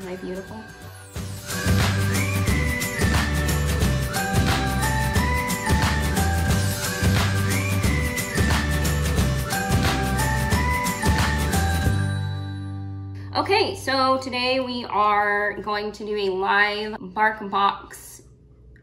Am I beautiful? Okay, so today we are going to do a live BarkBox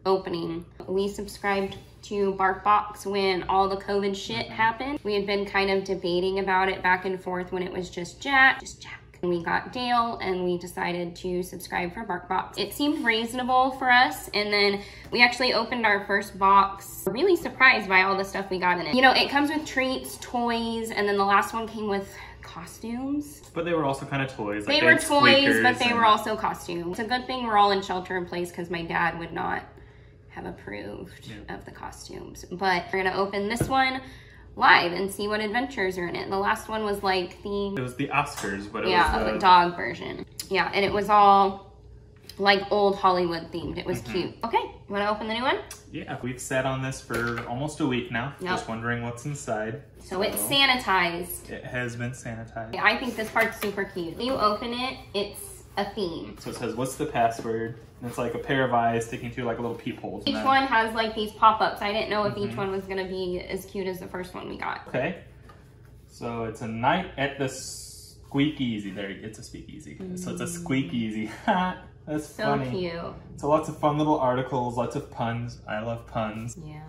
opening. We subscribed to BarkBox when all the COVID shit happened. We had been kind of debating about it back and forth when it was just Jack, just Jack. We got Dale and we decided to subscribe for BarkBox. It seemed reasonable for us and then we actually opened our first box. Really surprised by all the stuff we got in it. You know, it comes with treats, toys, and then the last one came with costumes. But they were also kind of toys. Like they, were toys, but they and... were also costumes. It's a good thing we're all in shelter in place because my dad would not have approved yeah. of the costumes. But we're gonna open this one live and see what adventures are in it. The last one was like the... It was the Oscars, but it yeah, was the... dog version. Yeah, and it was all like old Hollywood themed. It was mm -hmm. cute. Okay, you wanna open the new one? Yeah, we've sat on this for almost a week now. Yep. Just wondering what's inside. So, so, it's sanitized. It has been sanitized. I think this part's super cute. When you open it, it's a theme. So it says, what's the password? And it's like a pair of eyes sticking through like a little peephole. Each one has like these pop-ups. I didn't know if mm -hmm. each mm-hmm. one was gonna be as cute as the first one we got. Okay. So it's a night at the Squeakeasy. There, it's a speakeasy. Mm. So it's a Squeakeasy. That's so funny. cute. So lots of fun little articles, lots of puns. I love puns. Yeah,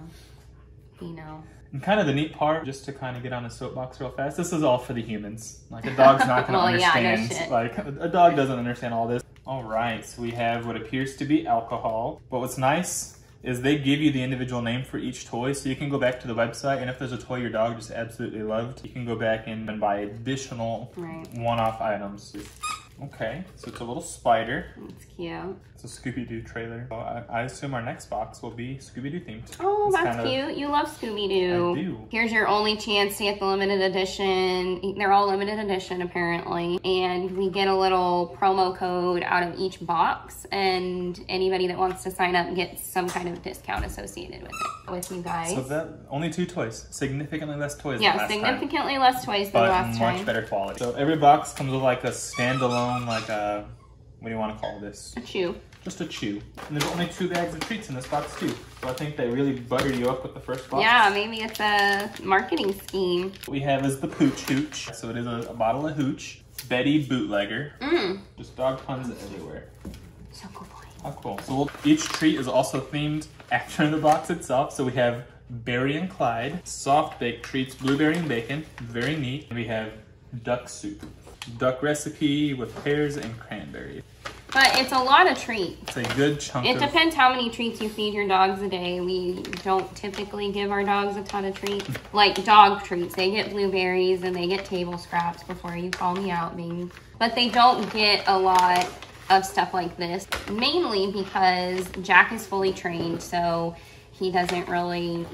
you know. And kind of the neat part, just to kind of get on a soapbox real fast, this is all for the humans. Like a dog's not gonna well, understand. Yeah, no like a dog doesn't understand all this. All right, so we have what appears to be alcohol. But what's nice is they give you the individual name for each toy, so you can go back to the website, and if there's a toy your dog just absolutely loved, you can go back in and buy additional right. one-off items. Okay, so it's a little spider. It's cute. It's a Scooby-Doo trailer. So I, I, assume our next box will be Scooby-Doo themed. Oh, it's that's cute. Of, you love Scooby-Doo. I do. Here's your only chance to get the limited edition. They're all limited edition, apparently. And we get a little promo code out of each box. And anybody that wants to sign up gets some kind of discount associated with it. With you guys. So that, only two toys. Significantly less toys Yeah, significantly time. less toys than last time. much better quality. So every box comes with like a standalone like a, what do you want to call this? A chew. Just a chew. And there's only two bags of treats in this box too. So I think they really buttered you up with the first box. Yeah, maybe it's a marketing scheme. What we have is the Pooch Hooch. So it is a, a bottle of Hooch. Betty Bootlegger. Mm. Just dog puns everywhere. So cool boy. How cool. So we'll, each treat is also themed after the box itself. So we have Berry and Clyde, soft baked treats, blueberry and bacon, very neat. And we have duck soup duck recipe with pears and cranberry. But it's a lot of treats. It's a good chunk It depends how many treats you feed your dogs a day. We don't typically give our dogs a ton of treats. like dog treats. They get blueberries and they get table scraps before you call me out, baby. But they don't get a lot of stuff like this. Mainly because Jack is fully trained, so he doesn't really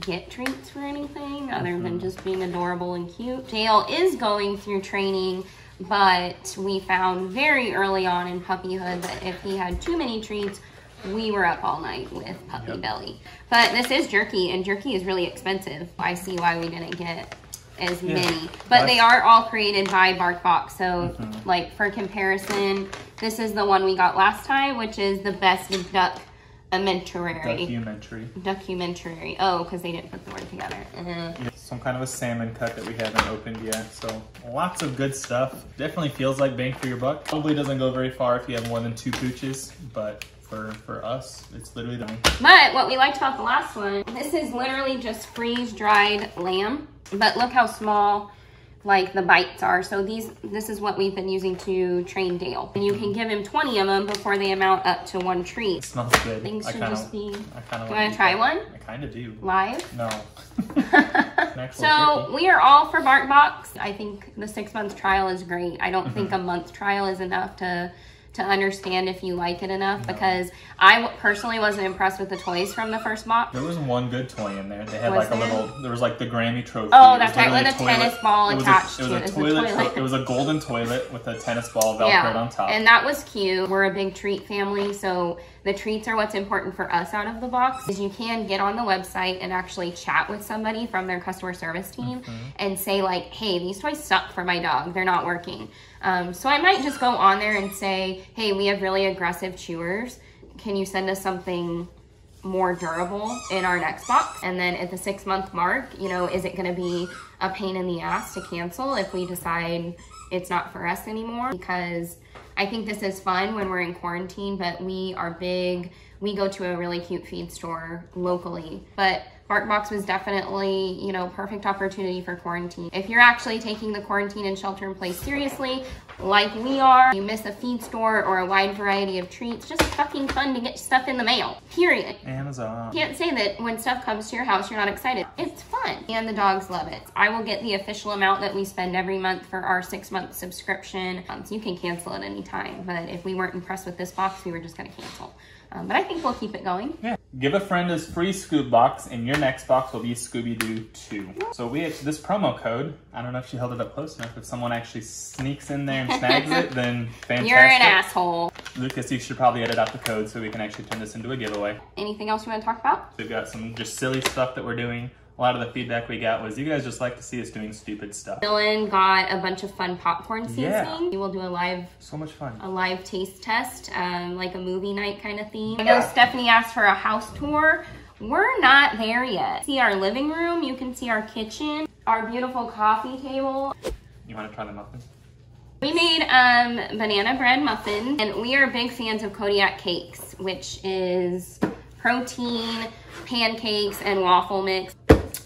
get treats for anything other than mm-hmm. just being adorable and cute. Dale is going through training, but we found very early on in puppyhood that if he had too many treats, we were up all night with puppy yep. belly. But this is jerky, and jerky is really expensive. I see why we didn't get as yeah. many. But they are all created by BarkBox. So, mm -hmm. like, for comparison, this is the one we got last time, which is the best duck Documentary. Documentary. Documentary. Oh, because they didn't put the word together. Uh -huh. Some kind of a salmon cut that we haven't opened yet. So lots of good stuff. Definitely feels like bang for your buck. Probably doesn't go very far if you have more than two pooches, but for, for us, it's literally done. But what we liked about the last one, this is literally just freeze-dried lamb. But look how small like the bites are. So these, this is what we've been using to train Dale. And you can give him 20 of them before they amount up to one treat. It smells good. Things should just be, I kind of you want to try one? I kind of do. Live? No. so we are all for BarkBox. I think the six month trial is great. I don't mm -hmm. think a month trial is enough to to understand if you like it enough no. because I personally wasn't impressed with the toys from the first box. There was one good toy in there. They had was like there? a little, there was like the Grammy trophy. Oh, that's right, with a, tennis ball it attached a, it was a, toilet, toilet. It was a golden toilet with a tennis ball velcroed yeah. on top. And that was cute. We're a big treat family, so the treats are what's important for us out of the box. Is you can get on the website and actually chat with somebody from their customer service team mm -hmm. and say like, hey, these toys suck for my dog. They're not working. Um, so I might just go on there and say, hey, we have really aggressive chewers. Can you send us something more durable in our next box? And then at the six month mark, you know, is it gonna be a pain in the ass to cancel if we decide it's not for us anymore? Because I think this is fun when we're in quarantine, but we are big. We go to a really cute feed store locally, but BarkBox was definitely, you know, perfect opportunity for quarantine. If you're actually taking the quarantine and shelter in place seriously, like we are, you miss a feed store or a wide variety of treats, just fucking fun to get stuff in the mail, period. Amazon. Can't say that when stuff comes to your house, you're not excited. It's fun, and the dogs love it. I will get the official amount that we spend every month for our six month subscription. Um, so you can cancel at any time, but if we weren't impressed with this box, we were just gonna cancel. Um, but I think we'll keep it going. Yeah. Give a friend his free Scoob box, and your next box will be Scooby Doo 2. So we have this promo code. I don't know if she held it up close enough. If someone actually sneaks in there and snags it, then fantastic. You're an asshole. Lucas, you should probably edit out the code so we can actually turn this into a giveaway. Anything else you want to talk about? We've got some just silly stuff that we're doing a lot of the feedback we got was you guys just like to see us doing stupid stuff. Dylan got a bunch of fun popcorn seasoning. Yeah. We will do a live, so much fun, a live taste test, um, like a movie night kind of theme. I know Stephanie asked for a house tour. We're not there yet. See our living room. You can see our kitchen, our beautiful coffee table. You want to try the muffins? We made um, banana bread muffin, and we are big fans of Kodiak cakes, which is protein, pancakes, and waffle mix.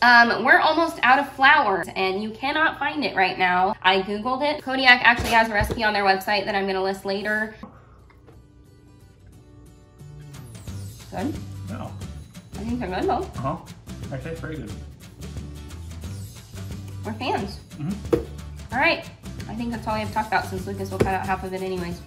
Um, we're almost out of flour and you cannot find it right now. I Googled it. Kodiak actually has a recipe on their website that I'm gonna list later. Good? No. I think they're good though. Uh-huh. I taste very good. We're fans. Mm -hmm. All right. I think that's all I have to talk about since Lucas will cut out half of it anyways.